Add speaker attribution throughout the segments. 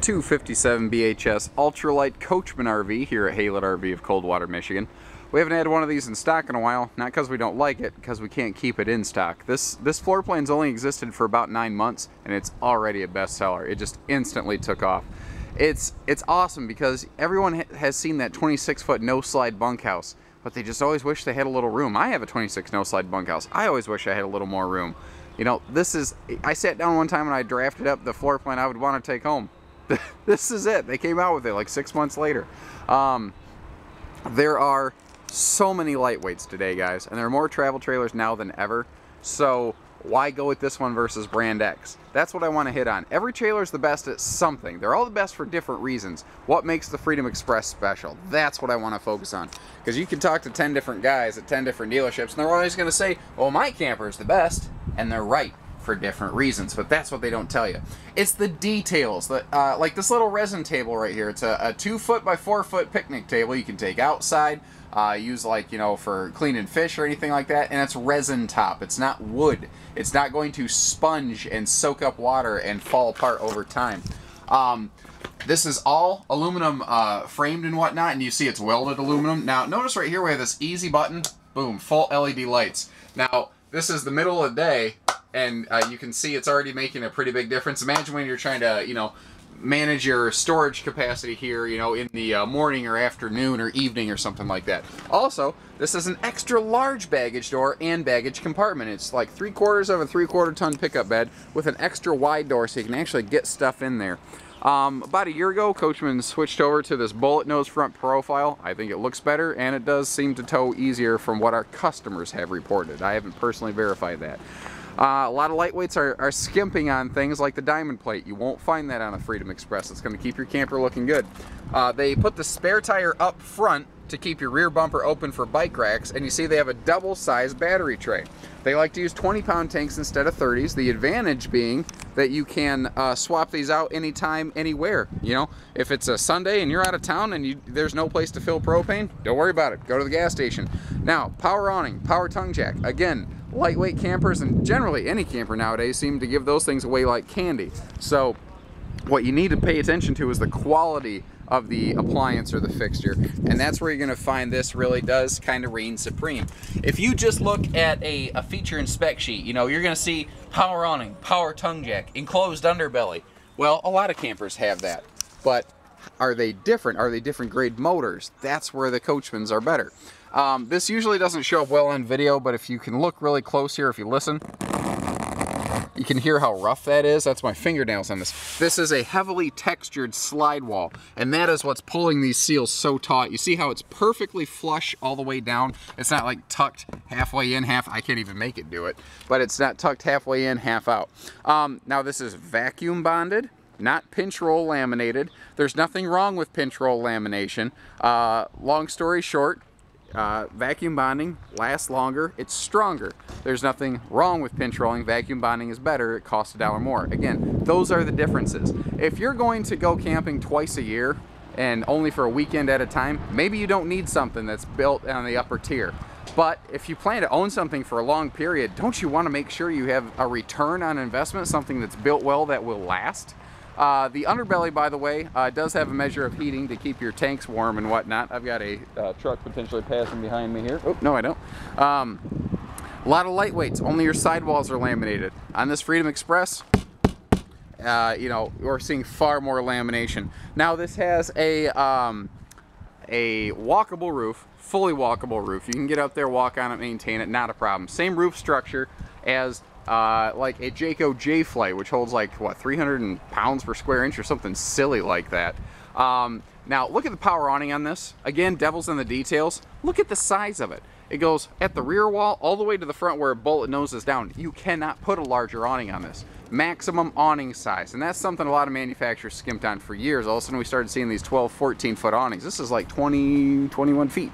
Speaker 1: 257 BHS Ultralight Coachmen RV here at Haylett RV of Coldwater, Michigan. We haven't had one of these in stock in a while, not because we don't like it, because we can't keep it in stock. This this floor plan's only existed for about nine months, and it's already a bestseller. It just instantly took off. It's it's awesome because everyone ha has seen that 26 foot no slide bunkhouse, but they just always wish they had a little room. I have a 26 no slide bunkhouse. I always wish I had a little more room. You know, this is, I sat down one time and I drafted up the floor plan I would want to take home. this is it. They came out with it like six months later. Um, there are so many lightweights today, guys, and there are more travel trailers now than ever. So why go with this one versus brand X? That's what I want to hit on. Every trailer is the best at something. They're all the best for different reasons. What makes the Freedom Express special? That's what I want to focus on. Because you can talk to 10 different guys at 10 different dealerships, and they're always going to say, well, my camper is the best. And they're right for different reasons, but that's what they don't tell you. It's the details, that, uh, like this little resin table right here. It's a, a two foot by four foot picnic table you can take outside, uh, use like, you know, for cleaning fish or anything like that, and it's resin top. It's not wood. It's not going to sponge and soak up water and fall apart over time. Um, this is all aluminum uh, framed and whatnot, and you see it's welded aluminum. Now, notice right here we have this easy button, boom, full LED lights. Now, this is the middle of the day, and uh, you can see it's already making a pretty big difference. Imagine when you're trying to, you know, manage your storage capacity here, you know, in the uh, morning or afternoon or evening or something like that. Also, this is an extra large baggage door and baggage compartment. It's like three quarters of a three quarter ton pickup bed with an extra wide door so you can actually get stuff in there. Um, about a year ago, Coachmen switched over to this bullet nose front profile. I think it looks better and it does seem to tow easier from what our customers have reported. I haven't personally verified that. Uh, a lot of lightweights are, are, skimping on things like the diamond plate. You won't find that on a Freedom Express. It's going to keep your camper looking good. Uh, they put the spare tire up front to keep your rear bumper open for bike racks, and you see they have a double-sized battery tray. They like to use 20-pound tanks instead of 30s, the advantage being that you can uh, swap these out anytime, anywhere. You know, if it's a Sunday and you're out of town and you, there's no place to fill propane, don't worry about it. Go to the gas station. Now, power awning, power tongue jack. Again, lightweight campers and generally any camper nowadays seem to give those things away like candy. So what you need to pay attention to is the quality of the appliance or the fixture. And that's where you're gonna find this really does kind of reign supreme. If you just look at a, a feature and spec sheet, you know, you're gonna see power awning, power tongue jack, enclosed underbelly. Well, a lot of campers have that, but are they different? Are they different grade motors? That's where the Coachmans are better. Um, this usually doesn't show up well on video, but if you can look really close here, if you listen, you can hear how rough that is. That's my fingernails on this. This is a heavily textured slide wall, and that is what's pulling these seals so taut. You see how it's perfectly flush all the way down? It's not like tucked halfway in, half, I can't even make it do it, but it's not tucked halfway in, half out. Um, now this is vacuum bonded not pinch roll laminated. There's nothing wrong with pinch roll lamination. Uh, long story short, uh, vacuum bonding lasts longer, it's stronger. There's nothing wrong with pinch rolling. Vacuum bonding is better, it costs a dollar more. Again, those are the differences. If you're going to go camping twice a year and only for a weekend at a time, maybe you don't need something that's built on the upper tier. But if you plan to own something for a long period, don't you want to make sure you have a return on investment, something that's built well that will last? Uh, the underbelly, by the way, uh, does have a measure of heating to keep your tanks warm and whatnot. I've got a uh, truck potentially passing behind me here. Oh, no, I don't. Um, a lot of lightweights. Only your sidewalls are laminated. On this Freedom Express, uh, you know, we're seeing far more lamination. Now, this has a, um, a walkable roof, fully walkable roof. You can get up there, walk on it, maintain it, not a problem. Same roof structure as uh, like a Jayco Jay Flight, which holds like, what, 300 pounds per square inch or something silly like that. Um, now, look at the power awning on this. Again, devil's in the details. Look at the size of it. It goes at the rear wall all the way to the front where a bullet nose is down. You cannot put a larger awning on this. Maximum awning size. And that's something a lot of manufacturers skimped on for years. All of a sudden we started seeing these 12, 14 foot awnings. This is like 20, 21 feet.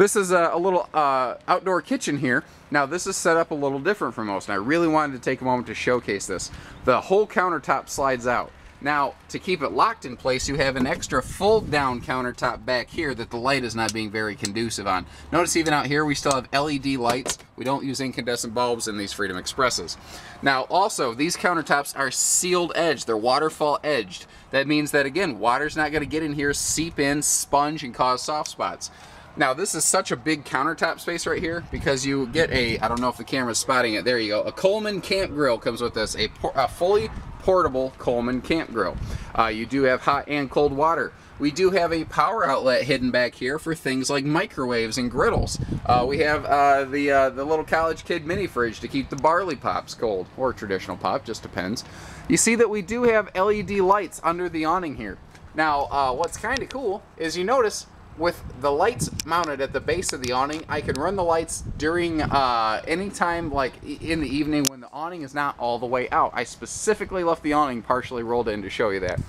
Speaker 1: This is a, a little uh, outdoor kitchen here. Now this is set up a little different from most, and I really wanted to take a moment to showcase this. The whole countertop slides out. Now, to keep it locked in place, you have an extra fold down countertop back here that the light is not being very conducive on. Notice even out here, we still have LED lights. We don't use incandescent bulbs in these Freedom Expresses. Now, also, these countertops are sealed edged. They're waterfall edged. That means that, again, water's not gonna get in here, seep in, sponge, and cause soft spots. Now this is such a big countertop space right here because you get a, I don't know if the camera's spotting it, there you go, a Coleman camp grill comes with this, a, a fully portable Coleman camp grill. Uh, you do have hot and cold water. We do have a power outlet hidden back here for things like microwaves and griddles. Uh, we have uh, the uh, the little college kid mini fridge to keep the barley pops cold, or traditional pop, just depends. You see that we do have LED lights under the awning here. Now, uh, what's kind of cool is you notice with the lights mounted at the base of the awning, I can run the lights during uh, any time, like in the evening when the awning is not all the way out. I specifically left the awning partially rolled in to show you that.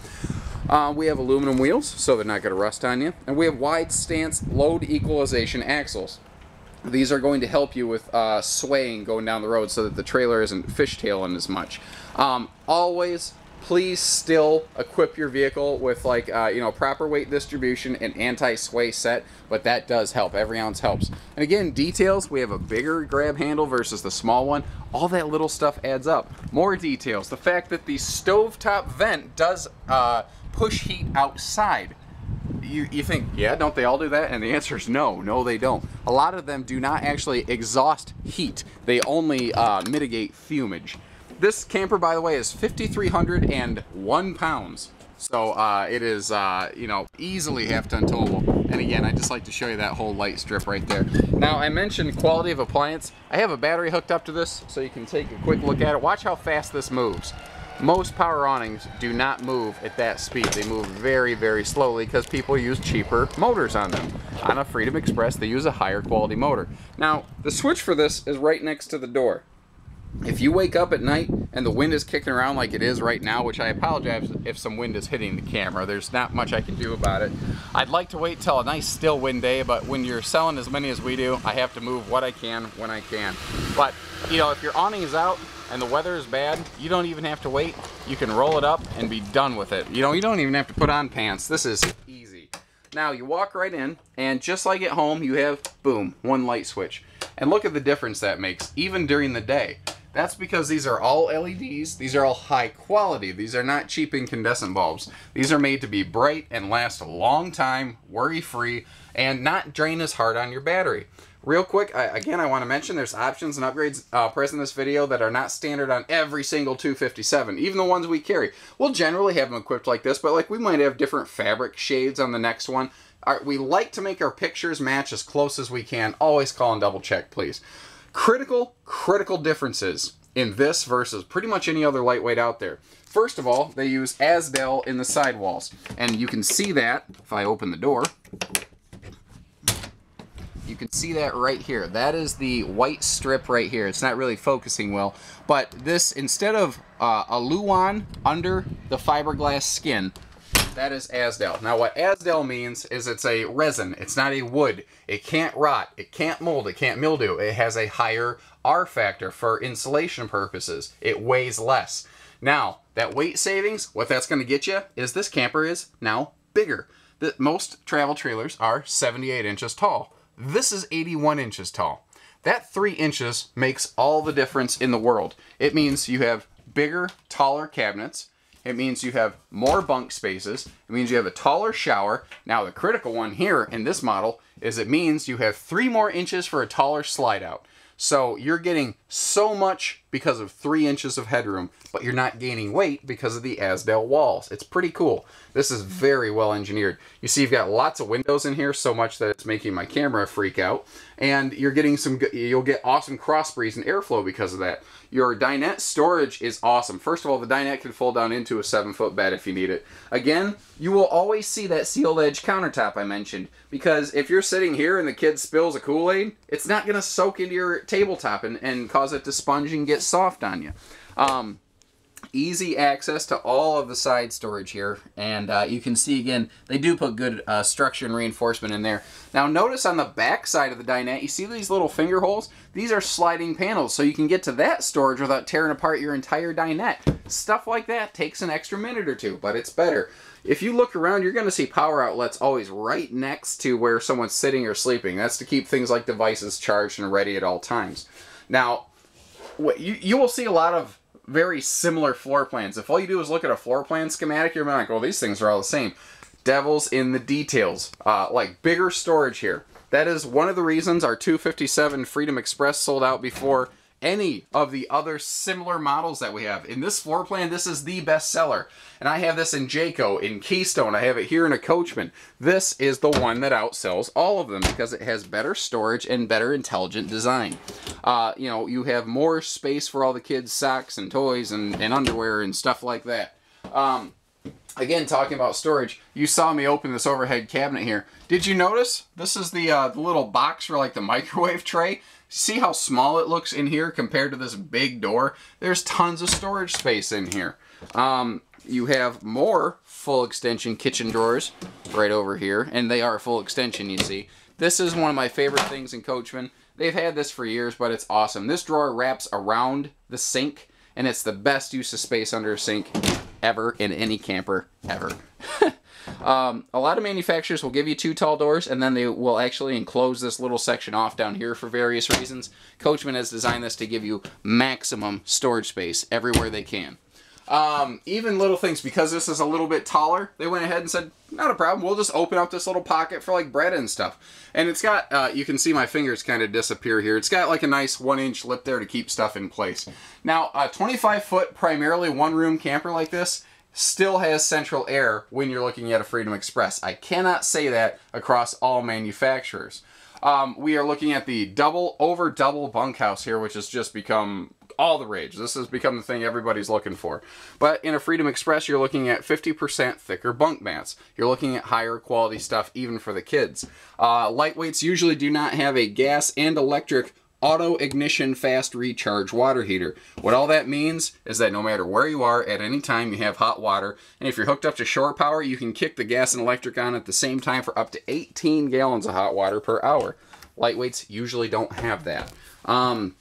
Speaker 1: Uh, we have aluminum wheels, so they're not going to rust on you. And we have wide stance load equalization axles. These are going to help you with uh, swaying going down the road so that the trailer isn't fishtailing as much. Um, always please still equip your vehicle with like uh, you know proper weight distribution and anti-sway set but that does help every ounce helps and again details we have a bigger grab handle versus the small one all that little stuff adds up more details the fact that the stovetop vent does uh, push heat outside you, you think, yeah, don't they all do that? And the answer is no, no, they don't. A lot of them do not actually exhaust heat. They only uh, mitigate fumage. This camper, by the way, is 5,301 pounds. So uh, it is, uh, you know, easily half ton towable. And again, I just like to show you that whole light strip right there. Now, I mentioned quality of appliance. I have a battery hooked up to this, so you can take a quick look at it. Watch how fast this moves. Most power awnings do not move at that speed. They move very, very slowly because people use cheaper motors on them. On a Freedom Express, they use a higher quality motor. Now, the switch for this is right next to the door. If you wake up at night and the wind is kicking around like it is right now, which I apologize if some wind is hitting the camera, there's not much I can do about it. I'd like to wait till a nice still wind day, but when you're selling as many as we do, I have to move what I can when I can. But, you know, if your awning is out and the weather is bad, you don't even have to wait. You can roll it up and be done with it. You know, you don't even have to put on pants. This is easy. Now, you walk right in, and just like at home, you have, boom, one light switch. And look at the difference that makes, even during the day. That's because these are all LEDs. These are all high quality. These are not cheap incandescent bulbs. These are made to be bright and last a long time, worry-free, and not drain as hard on your battery. Real quick, I, again, I want to mention there's options and upgrades uh, present in this video that are not standard on every single 257, even the ones we carry. We'll generally have them equipped like this, but like we might have different fabric shades on the next one. Our, we like to make our pictures match as close as we can. Always call and double check, please. Critical, critical differences in this versus pretty much any other lightweight out there. First of all, they use Azdel in the sidewalls. And you can see that if I open the door. You can see that right here. That is the white strip right here. It's not really focusing well. But this, instead of uh, a Luan under the fiberglass skin, that is Azdel. Now what Azdel means is it's a resin. It's not a wood. It can't rot. It can't mold. It can't mildew. It has a higher R factor for insulation purposes. It weighs less. Now, that weight savings, what that's going to get you is this camper is now bigger. The, most travel trailers are 78 inches tall. This is 81 inches tall. That three inches makes all the difference in the world. It means you have bigger, taller cabinets. It means you have more bunk spaces. It means you have a taller shower. Now the critical one here in this model is it means you have three more inches for a taller slide out. So you're getting so much because of three inches of headroom, but you're not gaining weight because of the Azdel walls. It's pretty cool. This is very well engineered. You see you've got lots of windows in here, so much that it's making my camera freak out. And you're getting some, you'll get awesome cross breeze and airflow because of that. Your dinette storage is awesome. First of all, the dinette can fold down into a seven foot bed if you need it. Again, you will always see that sealed edge countertop I mentioned because if you're sitting here and the kid spills a Kool-Aid, it's not going to soak into your tabletop and, and cause it to sponge and get soft on you. Um, easy access to all of the side storage here. And uh, you can see again, they do put good uh, structure and reinforcement in there. Now notice on the back side of the dinette, you see these little finger holes? These are sliding panels, so you can get to that storage without tearing apart your entire dinette. Stuff like that takes an extra minute or two, but it's better. If you look around, you're going to see power outlets always right next to where someone's sitting or sleeping. That's to keep things like devices charged and ready at all times. Now, you, you will see a lot of very similar floor plans. If all you do is look at a floor plan schematic, you're like, well, these things are all the same. Devils in the details. Uh, like bigger storage here. That is one of the reasons our 257 Freedom Express sold out before any of the other similar models that we have. In this floor plan, this is the best seller. And I have this in Jayco, in Keystone, I have it here in a Coachmen. This is the one that outsells all of them because it has better storage and better intelligent design. Uh, you know, you have more space for all the kids' socks and toys and, and underwear and stuff like that. Um, again, talking about storage, you saw me open this overhead cabinet here. Did you notice? This is the, uh, the little box for like the microwave tray. See how small it looks in here compared to this big door? There's tons of storage space in here. Um, you have more full extension kitchen drawers right over here, and they are full extension, you see. This is one of my favorite things in Coachmen. They've had this for years, but it's awesome. This drawer wraps around the sink, and it's the best use of space under a sink ever in any camper ever. Um, a lot of manufacturers will give you two tall doors and then they will actually enclose this little section off down here for various reasons. Coachmen has designed this to give you maximum storage space everywhere they can. Um, even little things, because this is a little bit taller, they went ahead and said, not a problem, we'll just open up this little pocket for like bread and stuff. And it's got, uh, you can see my fingers kind of disappear here. It's got like a nice one inch lip there to keep stuff in place. Now, a 25 foot, primarily one room camper like this, still has central air when you're looking at a Freedom Express. I cannot say that across all manufacturers. Um, we are looking at the double over double bunkhouse here, which has just become all the rage. This has become the thing everybody's looking for. But in a Freedom Express, you're looking at 50% thicker bunk mats. You're looking at higher quality stuff even for the kids. Uh, lightweights usually do not have a gas and electric auto ignition fast recharge water heater. What all that means is that no matter where you are at any time you have hot water and if you're hooked up to shore power you can kick the gas and electric on at the same time for up to 18 gallons of hot water per hour. Lightweights usually don't have that. Um,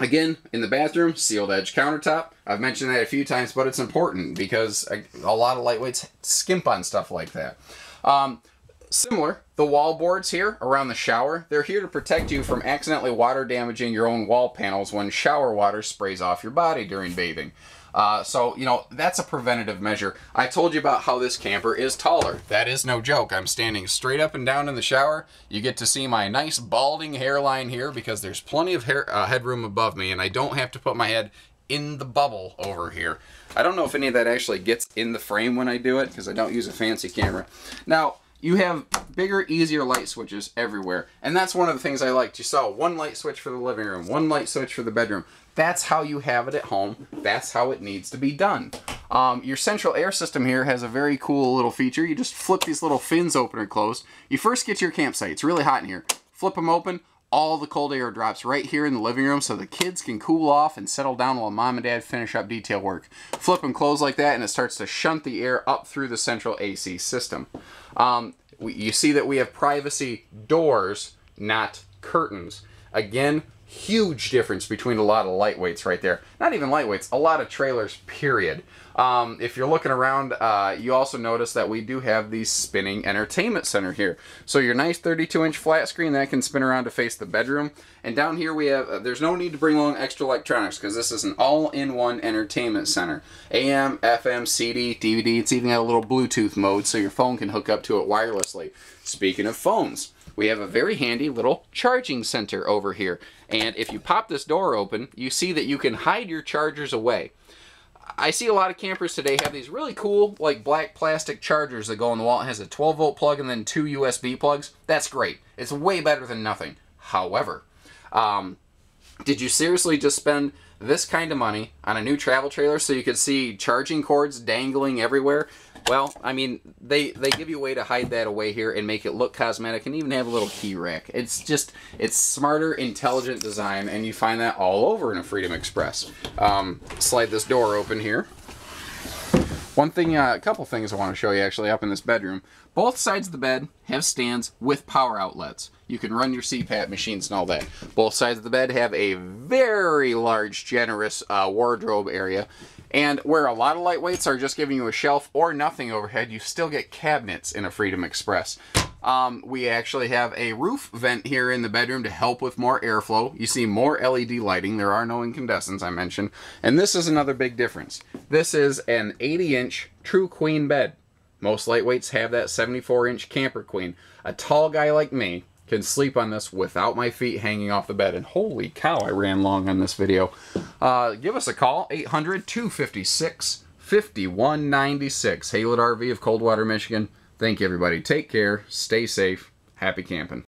Speaker 1: Again, in the bathroom, sealed edge countertop. I've mentioned that a few times, but it's important because a, a lot of lightweights skimp on stuff like that. Um, Similar, the wall boards here around the shower, they're here to protect you from accidentally water damaging your own wall panels when shower water sprays off your body during bathing. Uh, so, you know, that's a preventative measure. I told you about how this camper is taller. That is no joke. I'm standing straight up and down in the shower. You get to see my nice balding hairline here because there's plenty of hair, uh, headroom above me and I don't have to put my head in the bubble over here. I don't know if any of that actually gets in the frame when I do it because I don't use a fancy camera. Now, you have bigger, easier light switches everywhere. And that's one of the things I liked. You saw one light switch for the living room, one light switch for the bedroom. That's how you have it at home. That's how it needs to be done. Um, your central air system here has a very cool little feature. You just flip these little fins open or closed. You first get to your campsite. It's really hot in here. Flip them open all the cold air drops right here in the living room so the kids can cool off and settle down while mom and dad finish up detail work. Flip them closed like that and it starts to shunt the air up through the central AC system. Um, we, you see that we have privacy doors, not curtains. Again, huge difference between a lot of lightweights right there. Not even lightweights, a lot of trailers, period. Um, if you're looking around, uh, you also notice that we do have the spinning entertainment center here. So your nice 32-inch flat screen that can spin around to face the bedroom. And down here we have, uh, there's no need to bring along extra electronics because this is an all-in-one entertainment center. AM, FM, CD, DVD, it's even got a little Bluetooth mode so your phone can hook up to it wirelessly. Speaking of phones, we have a very handy little charging center over here. And if you pop this door open, you see that you can hide your chargers away. I see a lot of campers today have these really cool like black plastic chargers that go on the wall. It has a 12 volt plug and then two USB plugs. That's great. It's way better than nothing. However, um, did you seriously just spend this kind of money on a new travel trailer so you could see charging cords dangling everywhere? Well, I mean, they they give you a way to hide that away here and make it look cosmetic and even have a little key rack. It's just, it's smarter, intelligent design, and you find that all over in a Freedom Express. Um, slide this door open here. One thing, uh, a couple things I want to show you actually up in this bedroom. Both sides of the bed have stands with power outlets. You can run your CPAP machines and all that. Both sides of the bed have a very large, generous uh, wardrobe area. And where a lot of lightweights are just giving you a shelf or nothing overhead, you still get cabinets in a Freedom Express. Um, we actually have a roof vent here in the bedroom to help with more airflow. You see more LED lighting. There are no incandescents, I mentioned. And this is another big difference. This is an 80-inch true queen bed. Most lightweights have that 74-inch camper queen. A tall guy like me can sleep on this without my feet hanging off the bed. And holy cow, I ran long on this video. Uh, give us a call, 800-256-5196. Haylett RV of Coldwater, Michigan. Thank you, everybody. Take care. Stay safe. Happy camping.